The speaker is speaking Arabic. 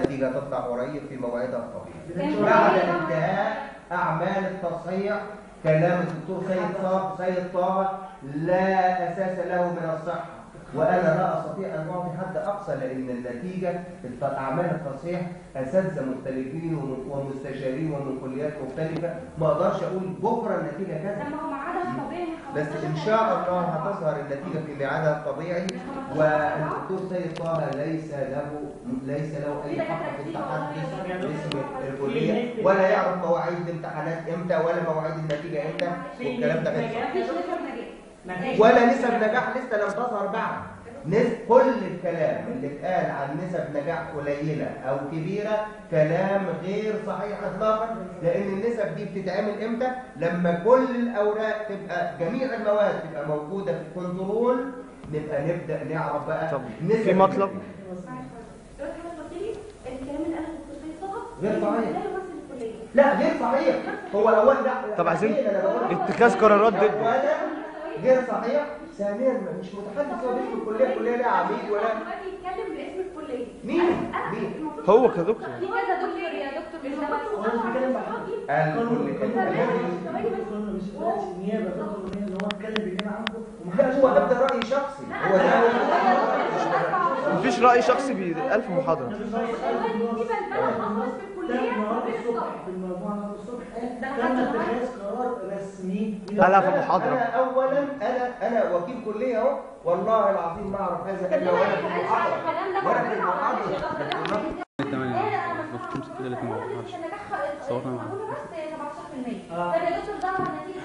النتيجة تطلع قريب في موعدها الطبيعي بعد انتهاء أعمال التصحيح كلام الدكتور سيد صا- سيد طه لا أساس له من الصحة. وأنا لا أستطيع أن أعطي حد أقصى لأن النتيجة. الت- أعمال التصحيح. أساتذة مختلفين وم- ومستشارين ومن كليات مختلفة. ما أقدرش أقول بكرة النتيجة كذا لما هو ميعادها الطبيعي بس إن شاء الله هتظهر النتيجة في ميعادها الطبيعي والدكتور سيد طه ليس له ليس له أي حق في التحدث باسم الكلية ولا يعرف مواعيد الامتحانات إمتى ولا مواعيد النتيجة إمتى والكلام ده غير ولا نسب نجاح لسه لم تظهر بعد. كل الكلام اللي اتقال عن نسب نجاح قليلة أو كبيرة كلام غير صحيح اطلاقا لأن النسب دي بتتعمل إمتى؟ لما كل الأوراق تبقى جميع المواد تبقى موجودة في الكنترول نبقى نبدأ نعرف بقى طب نسب في مطلب؟ غير صحيح. لا غير صحيح. هو أول لا طب عايزين اتخاذ قرارات غير صحيح. ثانيا مش متحدث هو باسم الكليه الكليه لها عميد ولا دلوقتي يتكلم باسم الكلية. مين؟ مين؟ هو كدكتور. في كذا دكتور يا دكتور هو بيتكلم هو ده ده رأي شخصي. هو ده مفيش رأي شخصي ب 1000 محاضرة. قالها في محاضرة. أنا أولا أنا أنا وكيل كلية أهو. والله العظيم ما أعرف هذا إلا وأنا في المحاضرة. وأنا في المحاضرة. صورنا مع طب يا دكتور ده النتيجة.